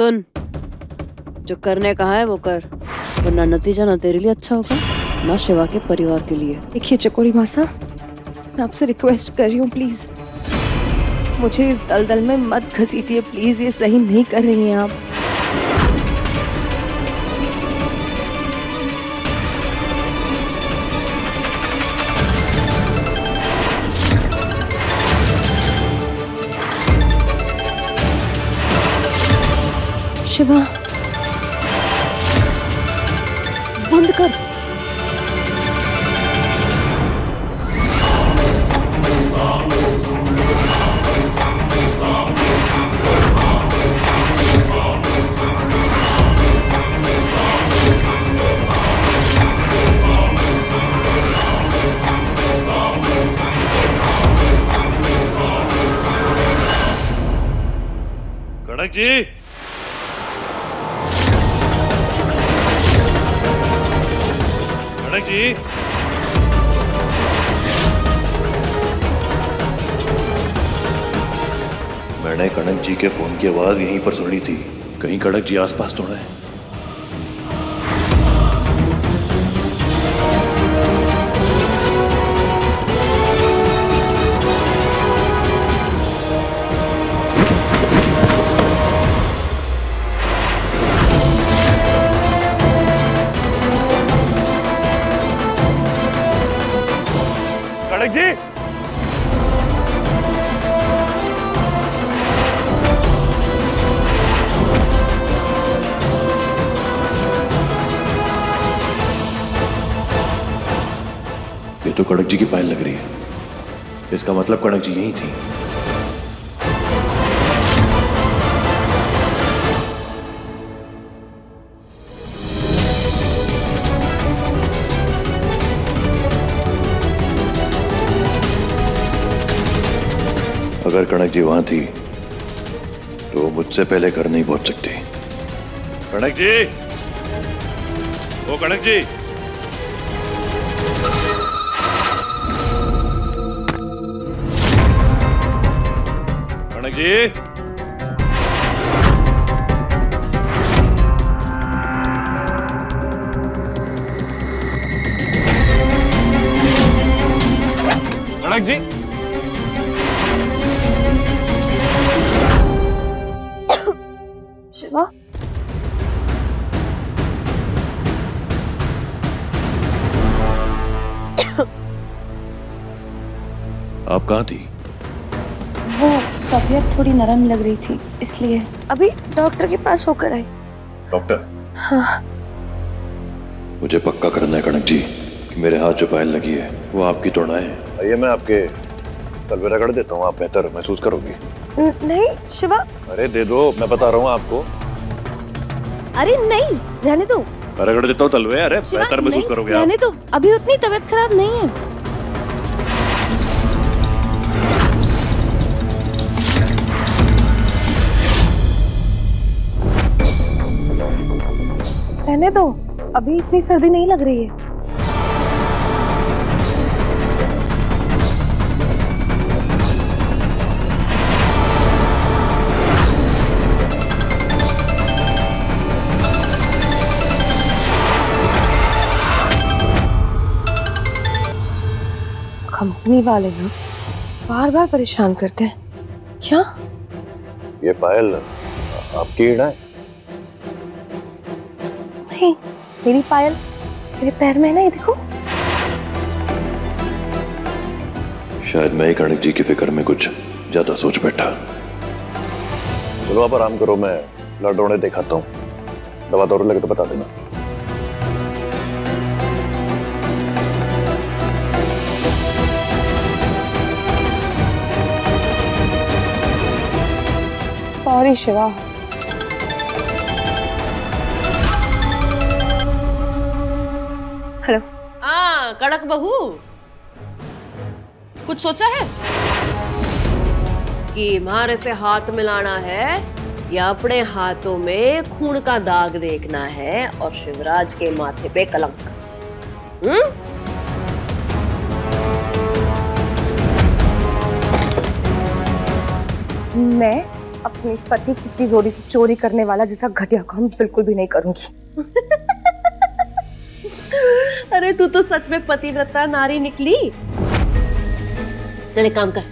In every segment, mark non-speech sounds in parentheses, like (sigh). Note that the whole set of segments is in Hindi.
सुन। जो करने कहा है वो कर। वरना नतीजा ना तेरे लिए अच्छा होगा, ना शिवा के परिवार के लिए। देखिए चकोरी मासा, मैं आपसे रिक्वेस्ट कर रही हूँ प्लीज़ मुझे इस दलदल में मत घसीटिए प्लीज़ ये सही नहीं कर रही हैं आप। शिवा। बंद कर। जी। जी। मैंने कनक जी के फ़ोन की आवाज़ यहीं पर सुनी थी। कहीं कनक जी आसपास तो है। तो कड़क जी की पायल लग रही है। इसका मतलब कड़क जी यही थी। अगर कणक जी वहाँ थी तो वो मुझसे पहले घर नहीं पहुँच सकती। कणक जी! ओ कणक जी! जी। कणक जी। शिवा? आप कहाँ थी? तबीयत थोड़ी नरम लग रही थी इसलिए। अभी डॉक्टर के पास होकर आई। डॉक्टर? हाँ। मुझे पक्का करना है कणक जी कि मेरे हाथ जो पायल लगी है वो आपकी तो ना है। आइए मैं आपके तलवे रगड़ देता हूँ आप बेहतर महसूस करोगी। नहीं शिवा। अरे दे दो मैं बता रहा हूँ आपको। अरे नहीं रहने दो। रगड़ देता हूँ तलवे अरे बेहतर महसूस करोगे रहने दो अभी उतनी तबीयत खराब नहीं है। रहने दो अभी इतनी सर्दी नहीं लग रही है। कंपनी वाले ना बार बार परेशान करते हैं। क्या? ये पायल आपकी है? नहीं मेरी पायल मेरे पैर में है ना ये देखो। शायद मैं ही कणक जी की फ़िक्र में कुछ ज़्यादा सोच बैठा। चलो आप आराम करो मैं लड़ोड़े दिखाता हूँ दवा दौड़ लगे तो बता देना। सॉरी शिवा। कड़क बहू? कुछ सोचा है? कि हमारे से हाथ मिलाना है या अपने हाथों में खून का दाग देखना है और शिवराज के माथे पे कलंक। हम्म? मैं अपने पति की तिजोरी से चोरी करने वाला जैसा घटिया काम बिल्कुल भी नहीं करूँगी। (laughs) अरे, तू तो सच में पतिव्रता नारी निकली। चल एक काम कर,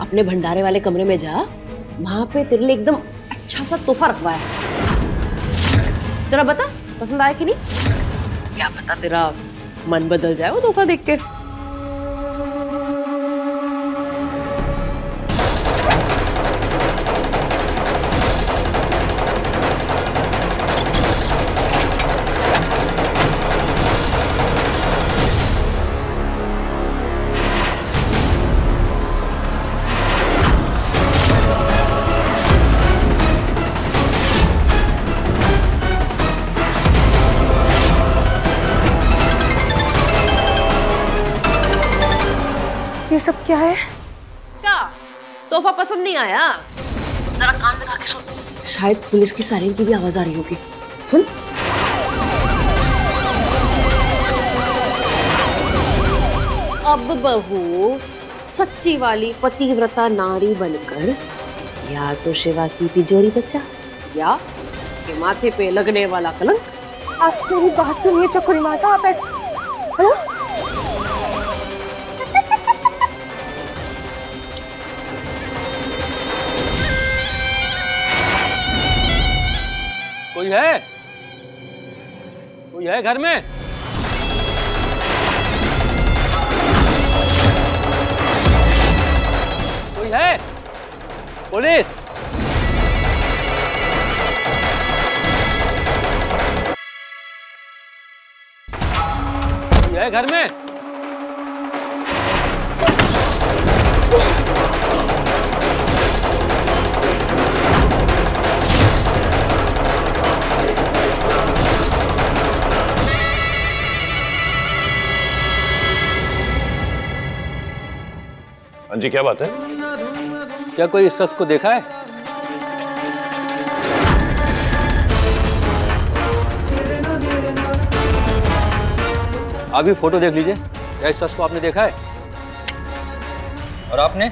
अपने भंडारे वाले कमरे में जा, वहाँ पे तेरे लिए एकदम अच्छा सा तोहफा रखवाया है। बता, पसंद आया कि नहीं? क्या पता तेरा मन बदल जाए वो तोहफा देख के। क्या तोहफा पसंद नहीं आया? जरा कान लगा के सुन। शायद पुलिस की सायरन की भी आवाज़ आ रही होगी। सुन। अब बहू, सच्ची वाली पतिव्रता नारी बनकर, या तो शिवा की तिजोरी बच्चा, या के माथे पे लगने वाला कलंक। आप मेरी बात सुनिए, चकुरी माता आप हेलो? कोई है? कोई है घर में? कोई है? पुलिस? कोई है घर में? जी क्या बात है? क्या कोई इस शख्स को देखा है? अभी फ़ोटो देख लीजिए। क्या इस शख्स को आपने देखा है? और आपने?